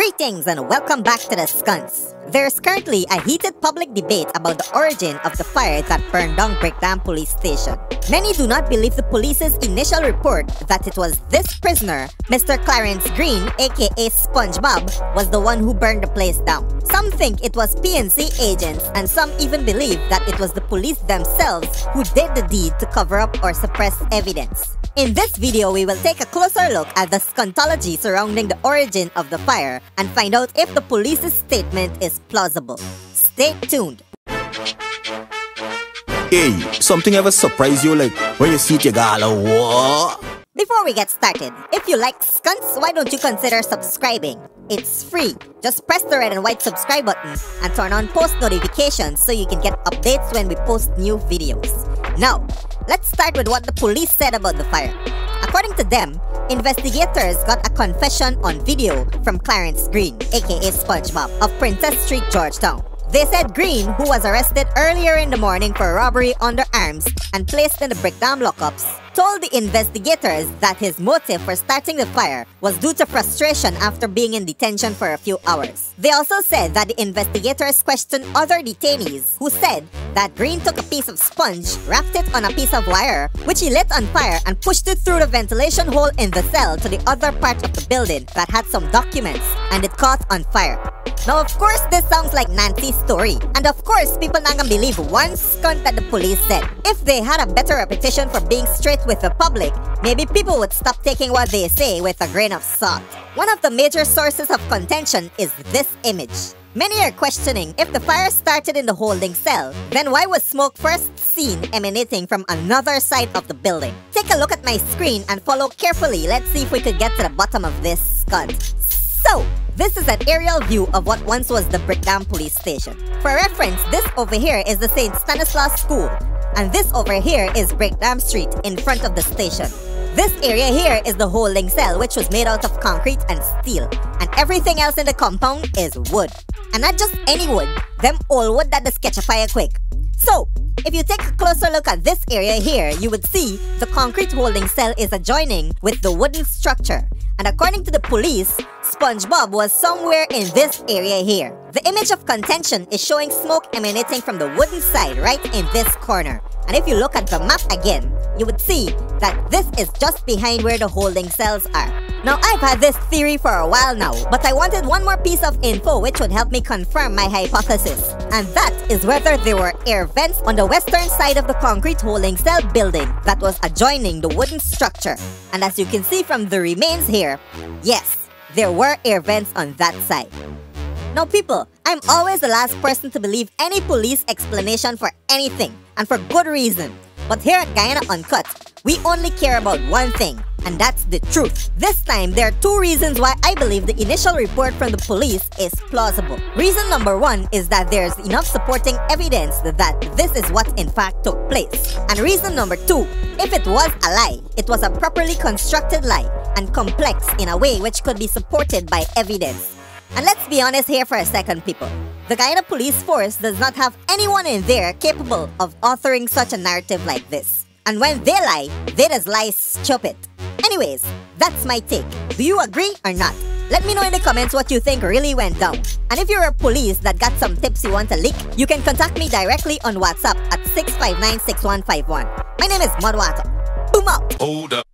Greetings and welcome back to the Skunts. There's currently a heated public debate about the origin of the fire that burned down Brickdam Police Station. Many do not believe the police's initial report that it was this prisoner, Mr. Clarence Green, aka SpongeBob, was the one who burned the place down. Some think it was PNC agents and some even believe that it was the police themselves who did the deed to cover up or suppress evidence. In this video, we will take a closer look at the scuntology surrounding the origin of the fire and find out if the police's statement is plausible. Stay tuned. Hey, something ever surprise you like when you see it, you go, what? Before we get started, if you like skunts, why don't you consider subscribing? It's free. Just press the red and white subscribe button and turn on post notifications so you can get updates when we post new videos. Now, let's start with what the police said about the fire. According to them, investigators got a confession on video from Clarence Green, aka SpongeBob, of Princess Street, Georgetown. They said Green, who was arrested earlier in the morning for robbery under arms and placed in the Brickdam lockups, told the investigators that his motive for starting the fire was due to frustration after being in detention for a few hours. They also said that the investigators questioned other detainees who said that Green took a piece of sponge, wrapped it on a piece of wire, which he lit on fire and pushed it through the ventilation hole in the cell to the other part of the building that had some documents, and it caught on fire. Now, of course, this sounds like Nancy's story. And of course, people not gonna believe one skunt that the police said. If they had a better reputation for being straight with the public, maybe people would stop taking what they say with a grain of salt. One of the major sources of contention is this image. Many are questioning if the fire started in the holding cell, then why was smoke first seen emanating from another side of the building? Take a look at my screen and follow carefully. Let's see if we could get to the bottom of this skunt. So, this is an aerial view of what once was the Brickdam Police Station. For reference, this over here is the St. Stanislaus School, and this over here is Brickdam Street in front of the station. This area here is the holding cell which was made out of concrete and steel, and everything else in the compound is wood. And not just any wood, them all wood that the fire quick. So, if you take a closer look at this area here, you would see the concrete holding cell is adjoining with the wooden structure. And according to the police, SpongeBob was somewhere in this area here. The image of contention is showing smoke emanating from the wooden side right in this corner. And if you look at the map again, you would see that this is just behind where the holding cells are. Now, I've had this theory for a while now, but I wanted one more piece of info which would help me confirm my hypothesis. And that is whether there were air vents on the western side of the concrete holding cell building that was adjoining the wooden structure. And as you can see from the remains here, yes, there were air vents on that side. Now people, I'm always the last person to believe any police explanation for anything, and for good reason. But here at Guyana Uncut, we only care about one thing, and that's the truth. This time, there are two reasons why I believe the initial report from the police is plausible. Reason number one is that there's enough supporting evidence that this is what in fact took place. And reason number two, if it was a lie, it was a properly constructed lie and complex in a way which could be supported by evidence. And let's be honest here for a second, people. The Guyana Police Force does not have anyone in there capable of authoring such a narrative like this. And when they lie, they just lie stupid. Anyways, that's my take. Do you agree or not? Let me know in the comments what you think really went down. And if you're a police that got some tips you want to leak, you can contact me directly on WhatsApp at 659-6151. My name is Mudwata. Boom out! Hold up.